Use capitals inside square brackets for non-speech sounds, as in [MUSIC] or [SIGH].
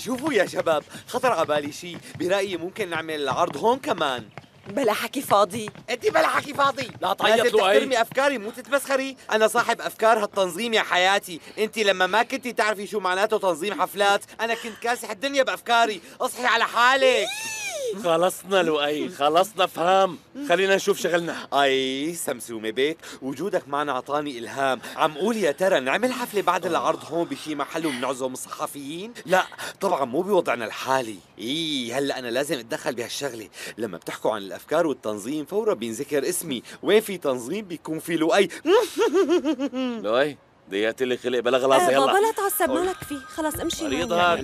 شوفوا يا شباب خطر على بالي شيء برأيي ممكن نعمل العرض هون كمان. بلا حكي فاضي. أنت بلا حكي فاضي. لا تعيط لؤي. تحترمي أفكاري مو تتمسخري. أنا صاحب أفكار هالتنظيم يا حياتي. أنت لما ما كنتي تعرفي شو معناته تنظيم حفلات أنا كنت كاسح الدنيا بأفكاري. أصحي على حالك. خلصنا لؤي خلصنا فهم. خلينا نشوف شغلنا. أي سمسومه بيك وجودك معنا أعطاني إلهام. عم قول يا ترى نعمل حفلة بعد العرض هون بشي محل وبنعزم الصحفيين لا طبعا مو بوضعنا الحالي. اي هلأ أنا لازم أتدخل بهالشغلة. لما بتحكوا عن الأفكار والتنظيم فورا بينذكر اسمي. وين في تنظيم بيكون في لؤي. [LAUGHS] لؤي ضيعت لي خلق بلا غلاظه آه يلا. بابا لا تعصب مالك فيه. خلص امشي هون مريض. هاد